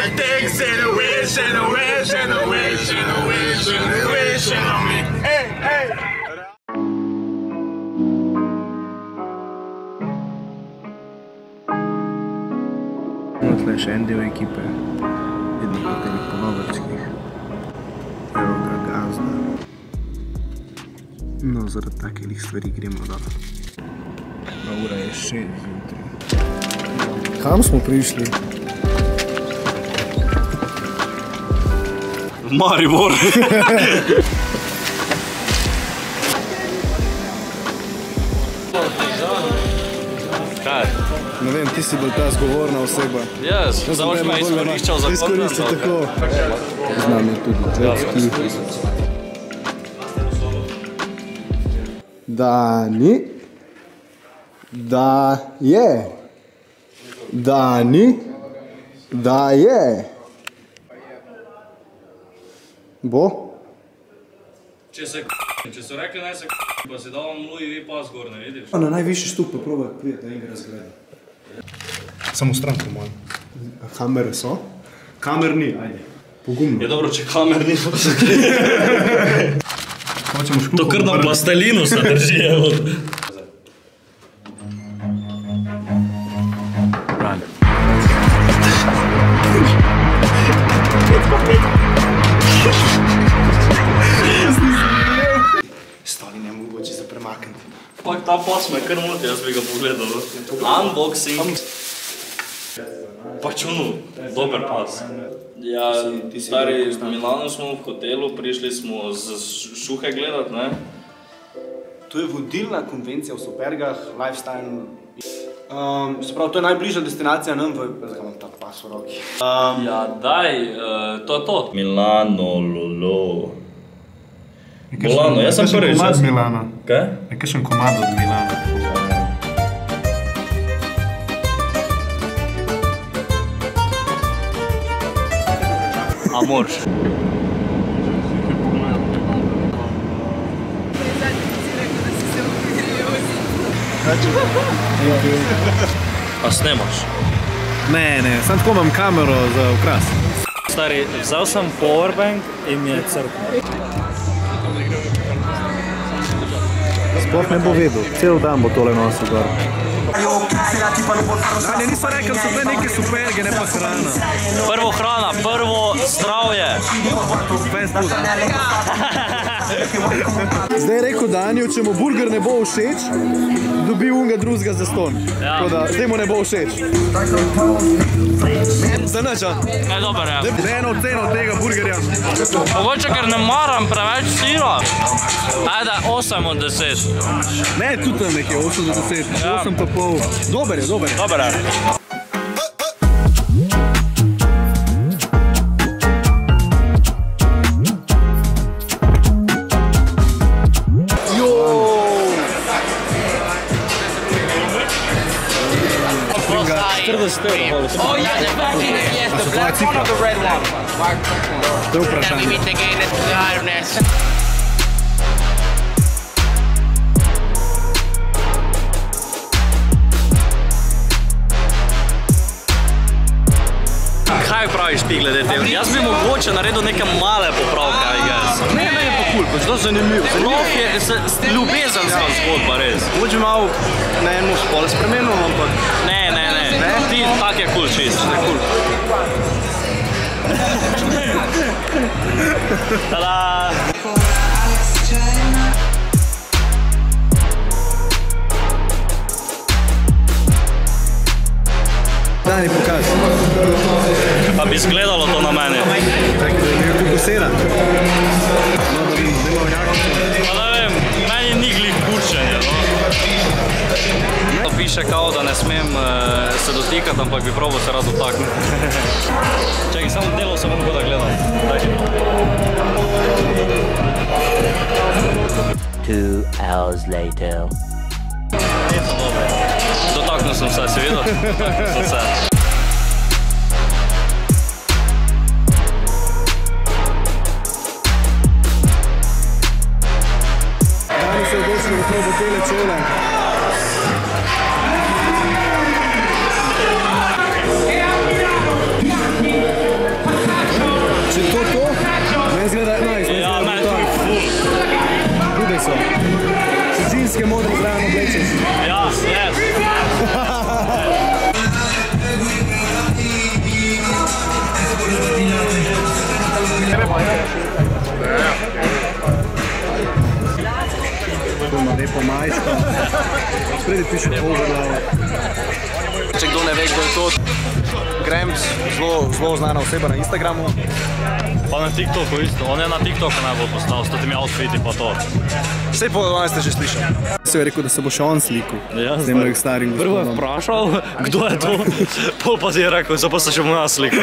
five things and a wish and a wish and a wish and a wish and a wish and a wish. Hey, hey. No, tle še en del ekipe, po teh ponovrčkih. Evo ga gazda. No, zaradi takih stvari gremo dol. Ura je šest zjutraj. Kam smo prišli? Maribor. Kaj? Ne vem, ti si bil ta zgovorna oseba. Jaz, zdaj boš me izkoriščal za Izkoriščal content, tako. Z nami je tudi Čepski. Da ni. Da je. Da ni. Da je. Bo? Če se če so rekli naj se pa si dal Louis V pas gor, ne vidiš? Na najvišji stup pa probaj prijeti na enega razgleda. Samo stran, po mojem. Kamere so? Kamer ni, ajde. Pogumno. Je dobro, če kamer ni. Hočemo škupo. To kar na plastelinu se drži, evo. Ta pas me kar moti, jaz bi ga pogledal. Unboxing. Pač ono, dober pas. Ja, stari, v Milanu smo v hotelu, prišli smo z šuhe gledat, ne? To je vodilna konvencija v supergah, lifestyle. Um, se pravi, to je najbližja destinacija nam v... Zdaj imam ta pas v roki. Ja, daj, uh, to je to. Milano, lolo. Bolano, jaz sem prvič. Komad jaz- z Milana. Kaj? Je kakšen komad od Milana. A moraš. A snemaš? Ne, ne, sam tako imam kamero za ukras. Stari, vzel sem powerbank in mi je crknil. Sploh ne bo vedel, cel dan bo tole nosil gor. Ne, niso rekli, so bile neke superge, ne pa hrana. Prvo hrana, prvo zdravje. Zdaj je rekel Daniel, če mu burger ne bo všeč, dobi unga drugega za ston. Tako da, zdaj mu ne bo všeč. Zdaj nič, a? Kaj dober je? Ne eno ceno tega burgerja. Mogoče, ker ne maram preveč sira. Ajde, 8 od 10. Ne, tudi tam nekje, 8 do 10, 8 pa pol. Dober je, dober je. Dober je. Oh yeah, the black one. Yes, the black one or the red one. To je Then we vprašanje. meet again at the hardness. Kaj praviš ti glede tega? Jaz bi mogoče naredil neke male popravke, I guess. Ne, kul, pač to je zanimivo. Sploh je ljubezenska zgodba, res. Mogoče malo na eno spole spremenil, ampak Ne, ne, ne. Ti tak je kul čist. Kul. Tada! Dani, pokaži. Pa bi izgledalo to na mene. Tako da je sera. No, Pa ne vem, meni ni glih kurčenje, no. Piše kao, da ne smem uh, se dotikati, ampak bi probal se raz dotakniti. Čakaj, samo delo sem mogo da gledam. Daj. Two hours later. Eto, dobro. Dotaknil sem se, si videl? Dotaknil sem se. zalotele čole. Če to to, meni zgleda 11, meni zgleda brutalno. Hude so. Ženske modre zraven oblečeš. Ja, yes. Thank you. Lepo majčko. Spredi piše overlava. Če kdo ne ve, kdo je to, Gramps, zelo, zelo znana oseba na Instagramu. Pa na TikToku isto, on je na TikToku najbolj postal, s temi outfiti pa to. Vse po danes ste že slišali. Se je rekel, da se bo še on slikal. Ja, Z tem starim Prvo je gospodom. vprašal, kdo je to, pol pa si je rekel, zdaj pa se še moja slika.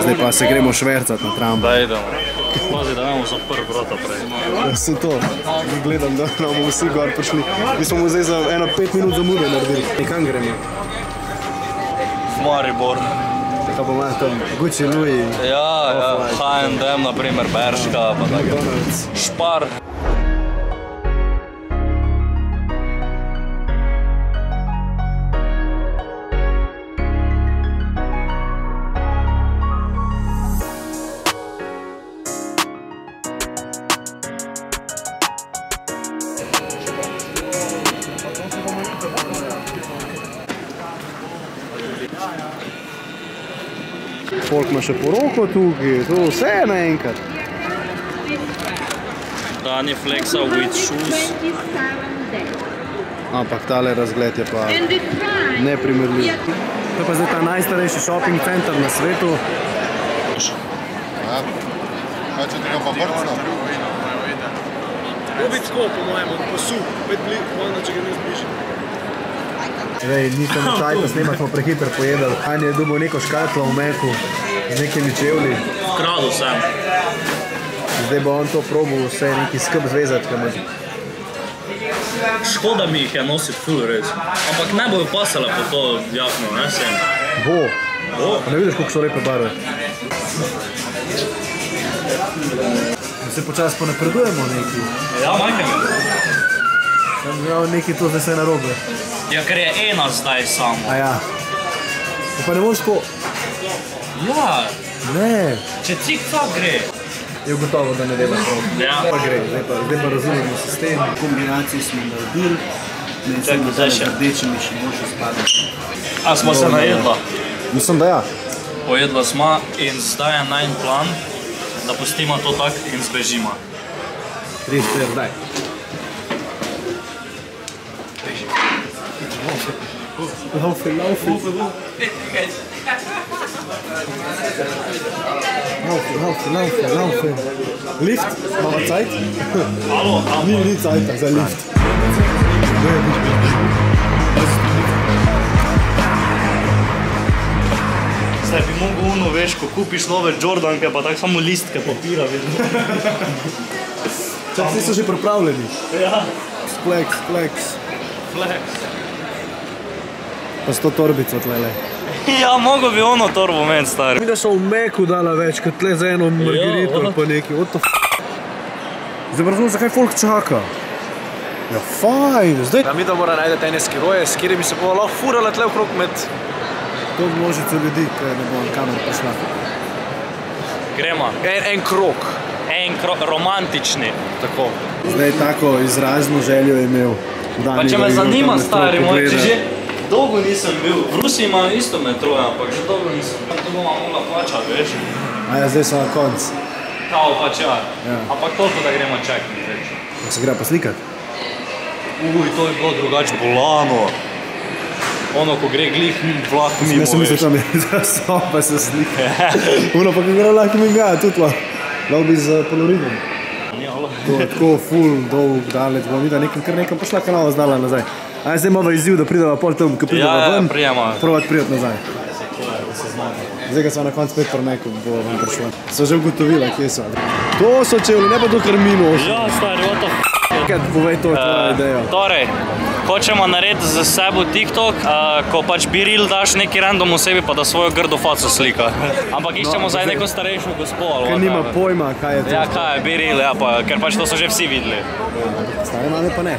Zdaj pa se gremo švercati na tramvaj. Da idemo. Pazi, da imamo zaprl vrata prej. Ja, sem to. Gledam, da nam vsi gor prišli. Mi smo mu zdaj za eno pet minut zamude naredili. Nekam gremo. Maribor. Kaj pa imajo tam Gucci, Louis, Ja, ja, H&M, na primer, Berška, pa tako. Špar. Folk ima še poroko tukaj, to vse je naenkrat. Dani Flexa with shoes. Ampak tale razgled je pa neprimerljiv. To je pa zdaj ta najstarejši shopping center na svetu. Kaj če tega pa brca? Ubitsko, po mojem, od pasu, pet bli, možno, če ga ne zbližim. Zdaj, nisem čaj, pa snemati smo prehiter pojedali. Anja je dobil neko škatlo v meku z nekimi čevlji. Kradu sem. Zdaj bo on to probal vse neki skrb zvezati. ker ima- Škoda mi jih je nositi ful res. Ampak ne bojo pasale po to jakno, ne sem. Bo. Bo. Pa ne vidiš, koliko so lepe barve. Se počasi ponapredujemo neki. Ja, majke mi. Sem imel neki to zdaj vse narobe. Ja, ker je ena zdaj samo. A ja. Pa ne moreš tako. Ja, Ne. če cik-cak gre. Je gotovo, da ne dela prav. Ja. Pa gre, zdaj pa, zdaj pa razumemo sistem. Kombinacije smo naredili. Čakaj, zdaj še. rdečimi še može spadati. A smo se najedla. Mislim, da ja. Pojedla smo in zdaj je najn plan, da pustimo to tak in zbežimo. 3, 4, daj. Laufe, laufe. Laufe, laufe, laufe, laufe. Lift, machen wir Zeit? Hallo, Nie, nie Zeit, also Lift. Zdaj bi mogel uno, veš, ko kupiš nove Jordanke, pa tako samo listke papira vidno. Čak, vsi so že pripravljeni. Ja, Flex, flex. flex. Pa s to torbico tlele. Ja, mogo bi ono torbo men, stari. Mi da so v Meku dala več, kot tle za eno margarito Ja, ali pa nekaj. What the f***? Zdaj pa razumem, zakaj folk čaka. Ja, fajn, zdaj Piramida mora najti ene skiroje, s katerimi se bomo lahko furali tle okrog med to množico ljudi, ki ne bo kamer prišla. Gremo. en, en krok. En kro, romantični. Tako. Zdaj tako izrazno željo je imel. Pa če me zanima, stari moj, če že dolgo nisem bil. V Rusiji imajo isto metro, ampak že dolgo nisem bil. To bomo mogla plačati, veš. A ja, zdaj so na konc. Kao pač ja. Ja. Ampak toliko, da gremo čekati, veš. Se gre pa slikat. Uj, to je bilo drugače bolano. Ono, ko gre glih vlak mimo, Jaz sem mislil, veš. tam je za so, pa se slika. Uno pa, ki gre lahko mi ga, tudi lahko. Lahko bi z poloridom. To je tako full, dolg, daleč, bomo videli, nekam, kar nekam pošla kanala zdala nazaj. A zdaj imamo izziv, da pridemo pol tam, ko pridemo Ja, ja, ven, prijemo. provat priti nazaj. Zdaj, ko smo na koncu spet pri nekom, bo vam prišlo. So že ugotovila, kje so. To so čevlji, ne pa to, kar mi nosimo. Ja, stari, what the f***. Kaj, povej to, tvoja ideja. Torej, hočemo narediti za sebo TikTok, uh, ko pač biril daš neki random osebi, pa da svojo grdo faco slika. Ampak iščemo zdaj neko starejšo gospo. Ker nima whatever. pojma, kaj je to. Ja, kaj je biril, ja, pa, ker pač to so že vsi videli. Stare mame pa ne.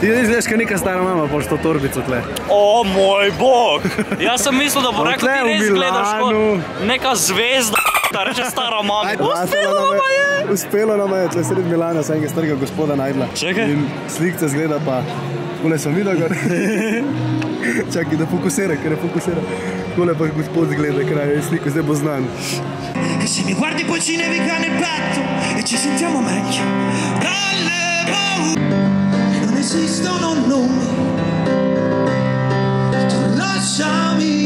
Ti izgledaš, kot neka stara mama, boš to torbico tle. O moj bog! Jaz sem mislil, da bo rekel, ti res gledaš kot neka zvezda, ta reče stara mama. Uspelo nam je, uspelo nam je, tle sredi Milana, sem enega starega gospoda najdla. Čakaj. In slikce zgleda pa Tole sem videl, gor. Čakaj, da fokusira, ker ne fokusira. Tole pa gospod zgleda, kraj je sliko, zdaj bo znan. E se mi guardi poi ci nevica nel petto e ci sentiamo meglio. Dalle paure non esistono nomi. Tu lasciami.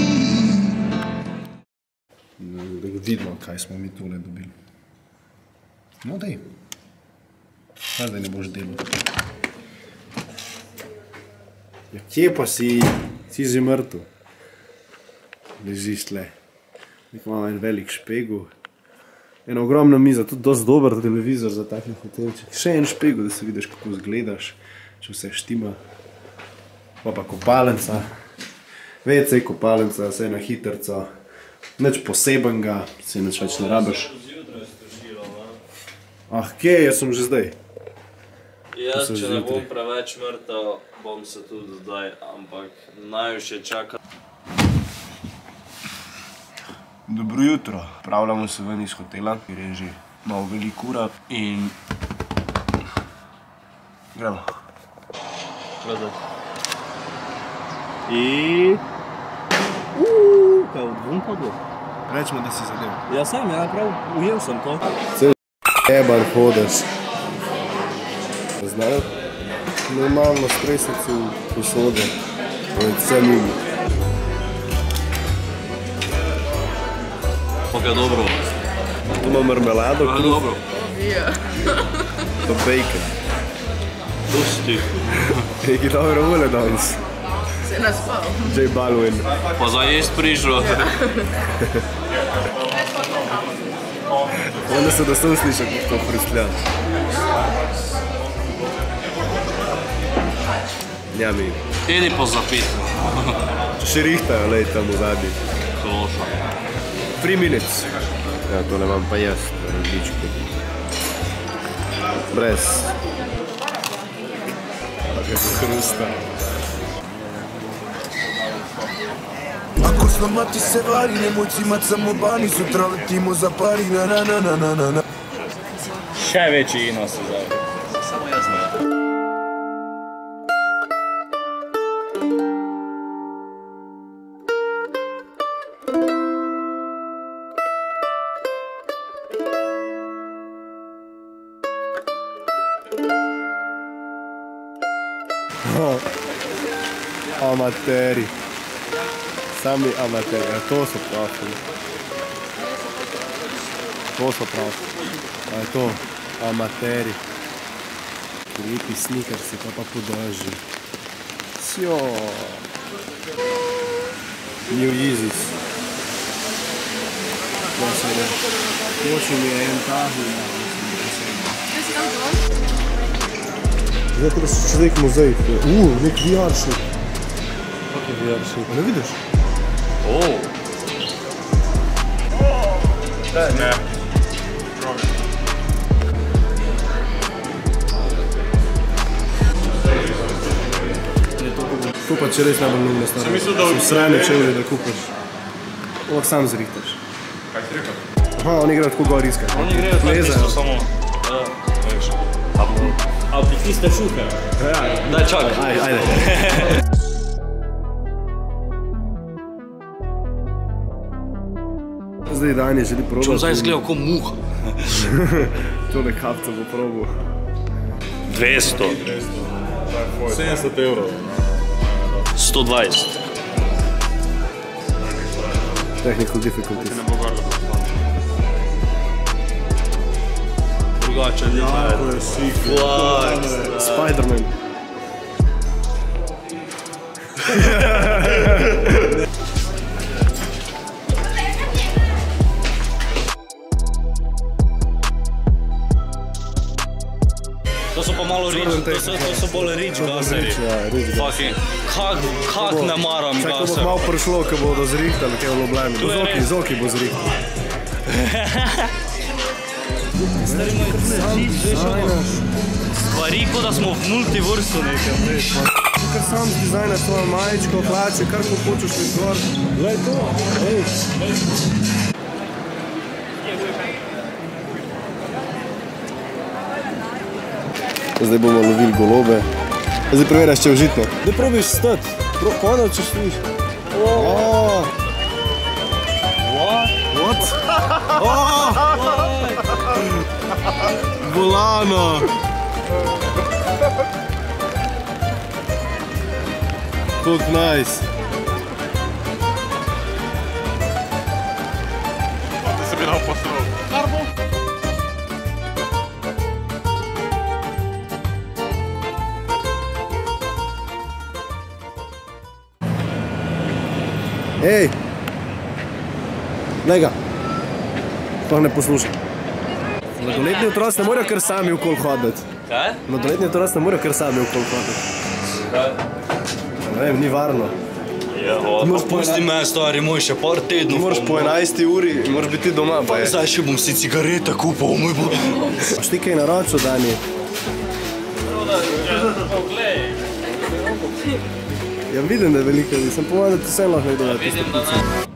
Vidimo, kaj smo mi tole dobili. No, dej. Kaj zdaj ne boš delal? Ja, kje pa si? Si že mrtev. Ležiš tle. Nek imamo en velik špegu. Ena ogromna miza, tudi dosti dober televizor za takšen hotelček. Še en špegu, da se vidiš, kako zgledaš, če vse štima. Pa pa kopalnica. WC kopalnica, vse na hitrco. Nič posebenega, si nič več ne rabiš. Ah, kje, jaz sem že zdaj. Jaz, če ne bom zjutraj. preveč mrtev, bom se tudi zdaj, ampak najviše čaka. Dobro jutro. Pravljamo se ven iz hotela, ker je že malo veliko ura in gremo. I... Uuu, kaj od bom padlo? Rečemo, da si zadev. Ja sem, ja prav, ujel sem to. Eban hodiš. Znajo? Normalno stresici v posode. To je vse mimo. Pa dobro. Tu ima marmelado, kruh, dobro. pa bacon. Pusti. Neki dobro vole danes. Se naspal. J Balvin. Pa za jesti prišlo. Onda se da sem slišal, kako to pristlja. Njami. Idi po zapit. Še rihtajo, lej, tam v zadnji. Kloša. Three minutes. Ja, tole imam pa jaz, različko. Brez. Kakega hrusta. Ako slomati se vari, nemoj cimat samo bani, sutra letimo za pari, na na na na na na na. Še večji ino se zdaj. amateri. Sami amateri, a to su prafili. To su prafili. A to, amateri. Lijepi snikarsi, pa pa podaži. Sjo. New Yeezys. To se ne. Još mi je en tahu. Zato da se čovjek muzej. U, nek vijaršnik. Kak je VR-šnik? Ne vidiš? O. Ne. To pa če res najbolj nujno stvar. Sem mislil, da Sem sranje čevlje, da kupiš. Lahko sam zrihtaš. Kaj si rekel? Aha, oni grejo tako gor iskati. Oni grejo tako isto samo. Ja, veš. A ti tiste šuhe? Ja, Daj čakaj. Ajde, ajde. Zdaj Dani želi probati. Če bom zdaj izgledal kot muha. Tole kapca bo probal. 200. 70 evrov. 120. Technical difficulties. Ne bo gorlo. Drugače. Jako je sik. Spider-Man. To so pa malo rič, to so, to so bolj rič gazeri. Ja. Fucking, kak, kak ne maram Čakaj, bo gaser. malo prišlo, ko bodo zrihtali, kaj je v Ljubljani. To je Zoki, res. zoki bo zrihtal. Stari moj, veš, ono, stvari, kot da smo v multiversu nekem, veš. Kar sam dizajner svojo majičko, hlače, kar ko hočeš mi gor. Glej to, ej. Zdaj bomo lovili golobe. Zdaj preveriš, če je užitno. Da probiš stati. Pro, ponov, če stojiš. Oh. What? Oh. Volano. Kako nice. Da se bi dal poslov. Hej! Glej ga. Sploh ne posluša. Mladoletni otroci ne morejo kar sami okol hoditi. Kaj? Mladoletni otroci ne morejo kar sami okol hoditi. Ne vem, ni varno. Ja, moraš pusti me, stari moj, še par tednov. Moraš po 11 uri, moraš biti doma. Pa je. Zdaj še bom si cigarete kupil, moj bo. Paš ti kaj naročil, Dani? Ja vidim, da je veliko, sem povedal, da ti vse lahko nekdo da. Vidim, da ne.